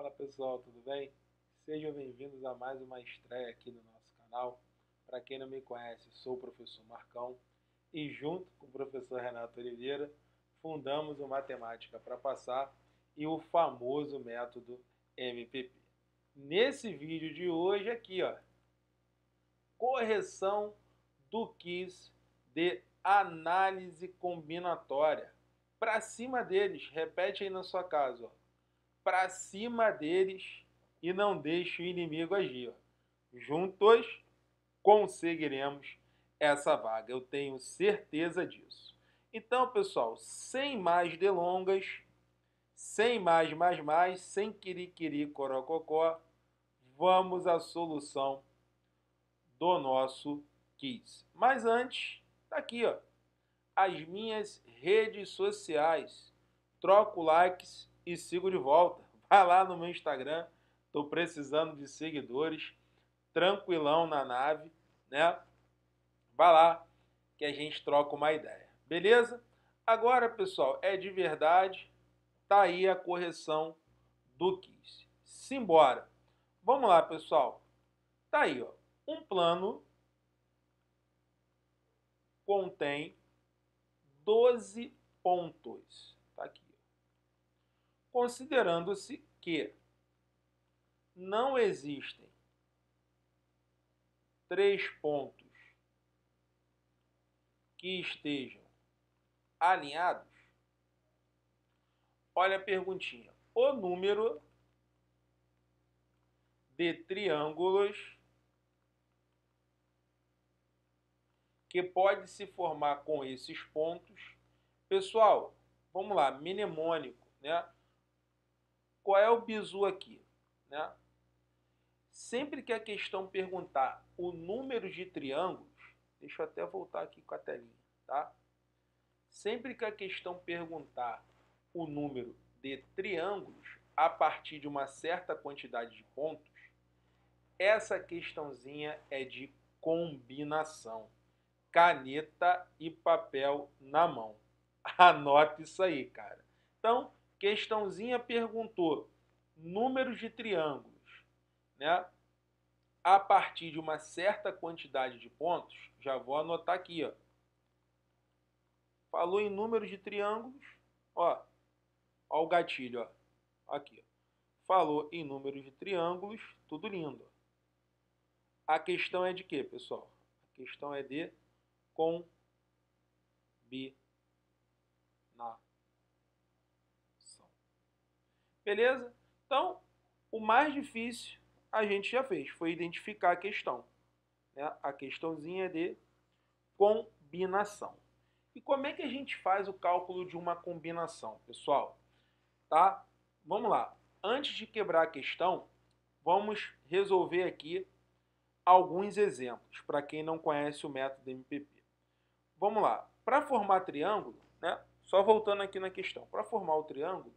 Fala pessoal, tudo bem? Sejam bem-vindos a mais uma estreia aqui no nosso canal. Para quem não me conhece, sou o professor Marcão e junto com o professor Renato Oliveira fundamos o Matemática para Passar e o famoso método MPP. Nesse vídeo de hoje aqui, ó, correção do quiz de análise combinatória. Para cima deles, repete aí na sua casa, ó. Para cima deles e não deixe o inimigo agir. Juntos conseguiremos essa vaga, eu tenho certeza disso. Então, pessoal, sem mais delongas, sem mais, mais, mais, sem quiriquiri, corococó, vamos à solução do nosso quiz. Mas antes, tá aqui, ó, as minhas redes sociais. Troco likes e sigo de volta. Vai lá no meu Instagram, tô precisando de seguidores, tranquilão na nave, né? Vai lá que a gente troca uma ideia. Beleza? Agora, pessoal, é de verdade. Tá aí a correção do quiz. Simbora. Vamos lá, pessoal. Tá aí, ó. Um plano contém 12 pontos. Tá aqui. Considerando-se que não existem três pontos que estejam alinhados, olha a perguntinha. O número de triângulos que pode se formar com esses pontos. Pessoal, vamos lá, mnemônico, né? Qual é o bizu aqui, né? Sempre que a questão perguntar o número de triângulos, deixa eu até voltar aqui com a telinha, tá? Sempre que a questão perguntar o número de triângulos a partir de uma certa quantidade de pontos, essa questãozinha é de combinação caneta e papel na mão. Anote isso aí, cara. Então, questãozinha perguntou números de triângulos, né? A partir de uma certa quantidade de pontos, já vou anotar aqui, ó. Falou em números de triângulos, ó. Ó o gatilho, ó. Aqui, ó. Falou em números de triângulos, tudo lindo. A questão é de quê, pessoal? A questão é de combinação. Beleza? Então, o mais difícil a gente já fez, foi identificar a questão. Né? A questãozinha de combinação. E como é que a gente faz o cálculo de uma combinação, pessoal? Tá? Vamos lá. Antes de quebrar a questão, vamos resolver aqui alguns exemplos para quem não conhece o método MPP. Vamos lá. Para formar triângulo, né? Só voltando aqui na questão. Para formar o triângulo,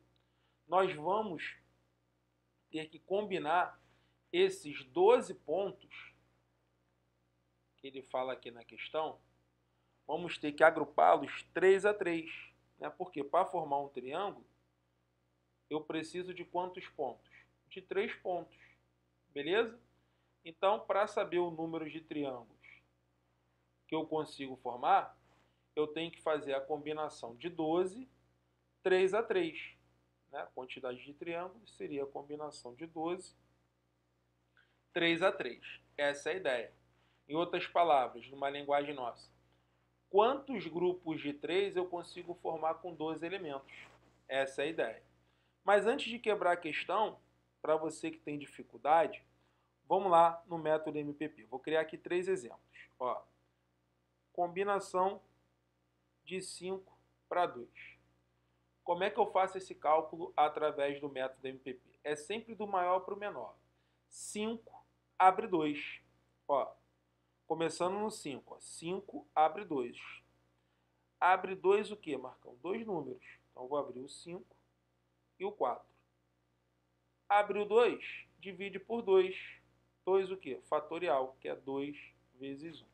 nós vamos ter que combinar esses 12 pontos que ele fala aqui na questão. Vamos ter que agrupá-los 3 a 3. Né? Porque para formar um triângulo, eu preciso de quantos pontos? De 3 pontos. Beleza? Então, para saber o número de triângulos que eu consigo formar, eu tenho que fazer a combinação de 12, 3 a 3. Né? A quantidade de triângulos seria a combinação de 12, 3 a 3. Essa é a ideia. Em outras palavras, numa linguagem nossa, quantos grupos de 3 eu consigo formar com 12 elementos? Essa é a ideia. Mas antes de quebrar a questão, para você que tem dificuldade, vamos lá no método MPP. Vou criar aqui três exemplos. Ó, combinação de 5 para 2. Como é que eu faço esse cálculo através do método MPP? É sempre do maior para o menor. 5 abre 2. Ó, começando no 5. 5 abre 2. Abre 2 o que, Marcão? Dois números. Então, vou abrir o 5 e o 4. Abre o 2, divide por 2. 2 o que? Fatorial, que é 2 vezes 1.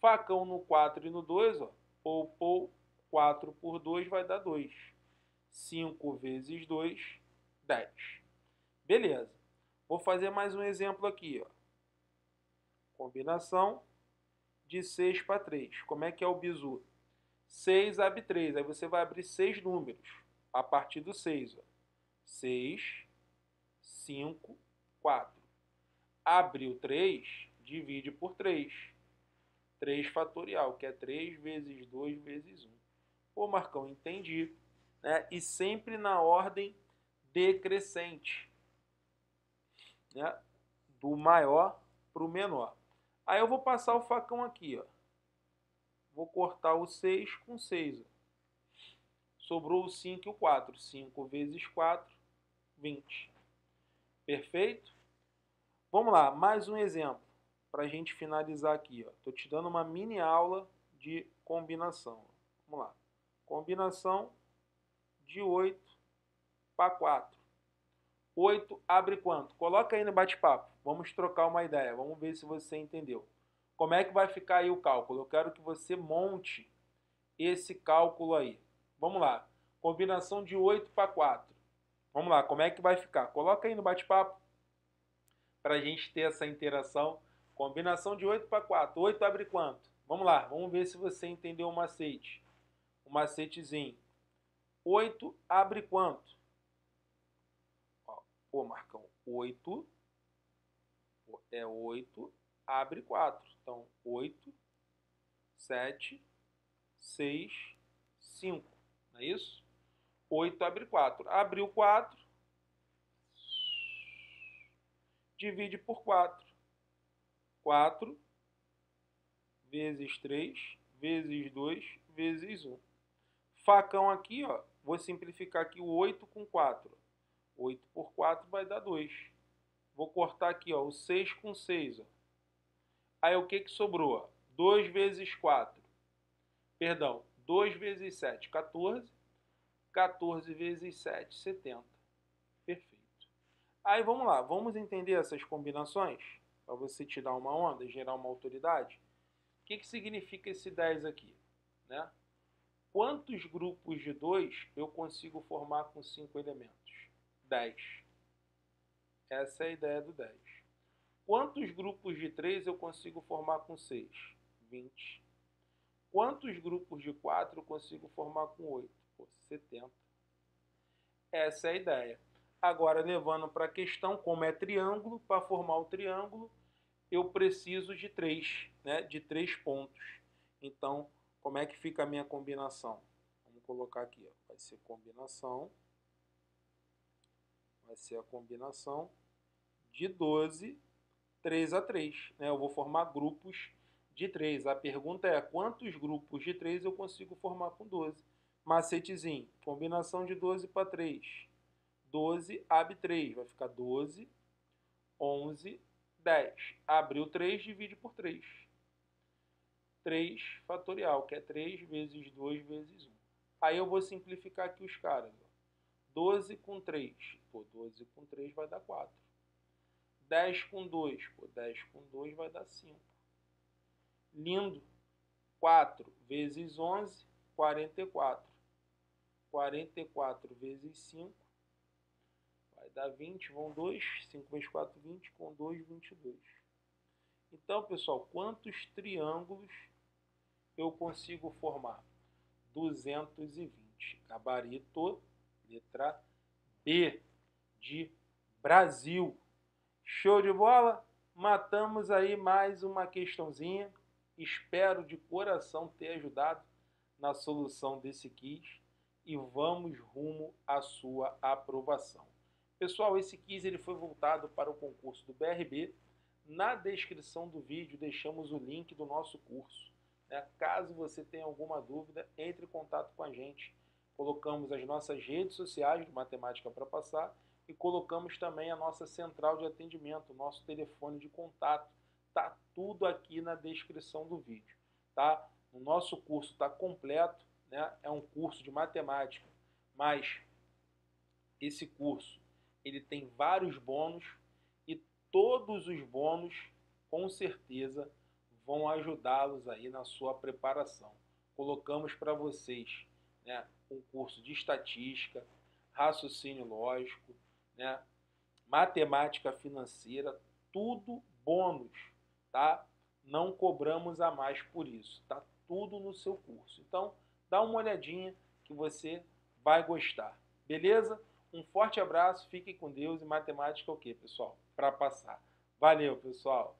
Facão no 4 e no 2, ó, pou, 4 por 2 vai dar 2. 5 vezes 2, 10. Beleza. Vou fazer mais um exemplo aqui. Ó. Combinação de 6 para 3. Como é que é o bizu? 6 abre 3. Aí você vai abrir 6 números a partir do 6. Ó. 6, 5, 4. Abriu 3, divide por 3. 3 fatorial, que é 3 vezes 2 vezes 1. Pô, Marcão, entendi. Né? E sempre na ordem decrescente. Né? Do maior para o menor. Aí eu vou passar o facão aqui. Ó. Vou cortar o 6 com 6. Ó. Sobrou o 5 e o 4. 5 vezes 4, 20. Perfeito? Vamos lá, mais um exemplo para a gente finalizar aqui. Estou te dando uma mini aula de combinação. Vamos lá. Combinação de 8 para 4. 8 abre quanto? Coloca aí no bate-papo. Vamos trocar uma ideia. Vamos ver se você entendeu. Como é que vai ficar aí o cálculo? Eu quero que você monte esse cálculo aí. Vamos lá. Combinação de 8 para 4. Vamos lá, como é que vai ficar? Coloca aí no bate-papo para a gente ter essa interação Combinação de 8 para 4. 8 abre quanto? Vamos lá, vamos ver se você entendeu o macete. O macetezinho. 8 abre quanto? Ó, pô, Marcão, 8 é 8, abre 4. Então, 8, 7, 6, 5. Não é isso? 8 abre 4. Abriu 4, divide por 4. 4 vezes 3 vezes 2 vezes 1. Facão aqui, ó, vou simplificar aqui o 8 com 4. 8 por 4 vai dar 2. Vou cortar aqui ó, o 6 com 6. Ó. Aí o que, que sobrou? 2 vezes 4. Perdão, 2 vezes 7, 14. 14 vezes 7, 70. Perfeito. Aí vamos lá, vamos entender essas combinações? para você tirar uma onda, gerar uma autoridade. O que, que significa esse 10 aqui? Né? Quantos grupos de 2 eu consigo formar com 5 elementos? 10. Essa é a ideia do 10. Quantos grupos de 3 eu consigo formar com 6? 20. Quantos grupos de 4 eu consigo formar com 8? Pô, 70. Essa é a ideia. Agora, levando para a questão, como é triângulo, para formar o triângulo, eu preciso de três, né, de três pontos. Então, como é que fica a minha combinação? Vamos colocar aqui, ó. vai ser combinação, vai ser a combinação de 12, 3 a 3. Né? Eu vou formar grupos de 3. A pergunta é, quantos grupos de 3 eu consigo formar com 12? Macetezinho, combinação de 12 para 3. 12 abre 3, vai ficar 12, 11, 10. Abriu 3, divide por 3. 3 fatorial, que é 3 vezes 2 vezes 1. Aí eu vou simplificar aqui os caras. 12 com 3. Pô, 12 com 3 vai dar 4. 10 com 2. Pô, 10 com 2 vai dar 5. Lindo. 4 vezes 11, 44. 44 vezes 5, Vai dar 20, vão 2, 5 vezes 4, 20, com 2, 22. Então, pessoal, quantos triângulos eu consigo formar? 220. Gabarito, letra B, de Brasil. Show de bola? Matamos aí mais uma questãozinha. Espero de coração ter ajudado na solução desse quiz e vamos rumo à sua aprovação. Pessoal, esse quiz ele foi voltado para o concurso do BRB. Na descrição do vídeo deixamos o link do nosso curso. Né? Caso você tenha alguma dúvida, entre em contato com a gente. Colocamos as nossas redes sociais de Matemática para Passar e colocamos também a nossa central de atendimento, o nosso telefone de contato. Tá tudo aqui na descrição do vídeo. Tá? O nosso curso está completo, né? é um curso de matemática, mas esse curso ele tem vários bônus e todos os bônus com certeza vão ajudá-los aí na sua preparação. Colocamos para vocês né, um curso de estatística, raciocínio lógico, né, matemática financeira, tudo bônus, tá? Não cobramos a mais por isso, tá tudo no seu curso. Então, dá uma olhadinha que você vai gostar. Beleza? Um forte abraço, fiquem com Deus e matemática é o quê, pessoal? Para passar. Valeu, pessoal!